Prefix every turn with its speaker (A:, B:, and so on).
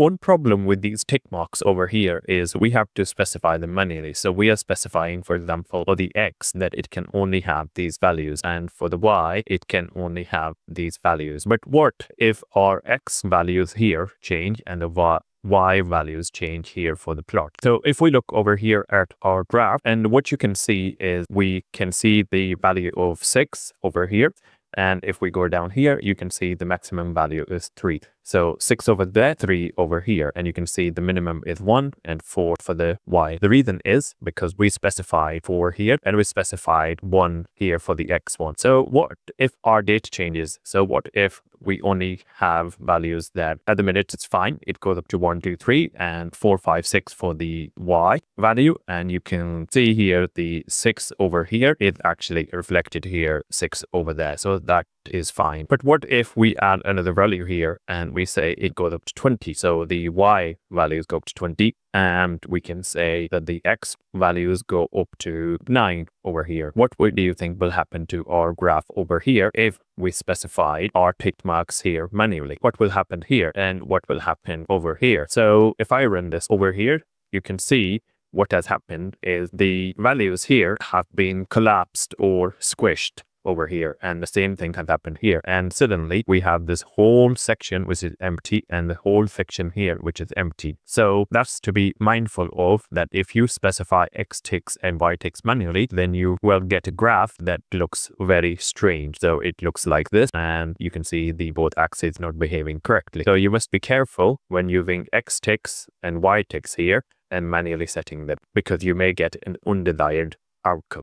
A: One problem with these tick marks over here is we have to specify them manually. So we are specifying, for example, for the X that it can only have these values and for the Y, it can only have these values. But what if our X values here change and the Y y values change here for the plot. So if we look over here at our graph and what you can see is we can see the value of 6 over here and if we go down here, you can see the maximum value is 3. So 6 over there, 3 over here. And you can see the minimum is 1 and 4 for the y. The reason is because we specified 4 here and we specified 1 here for the x1. So what if our data changes? So what if we only have values that at the minute it's fine. It goes up to 1, 2, 3 and 4, 5, 6 for the y value. And you can see here the 6 over here is actually reflected here 6 over there. So that is fine. But what if we add another value here and we say it goes up to 20? So the y values go up to 20 and we can say that the x values go up to 9 over here. What do you think will happen to our graph over here if we specify our tick marks here manually? What will happen here and what will happen over here? So if I run this over here, you can see what has happened is the values here have been collapsed or squished over here and the same thing has happened here. And suddenly we have this whole section which is empty and the whole section here which is empty. So that's to be mindful of that if you specify x ticks and y ticks manually then you will get a graph that looks very strange. So it looks like this and you can see the both axes not behaving correctly. So you must be careful when using x ticks and y ticks here and manually setting them because you may get an undesired outcome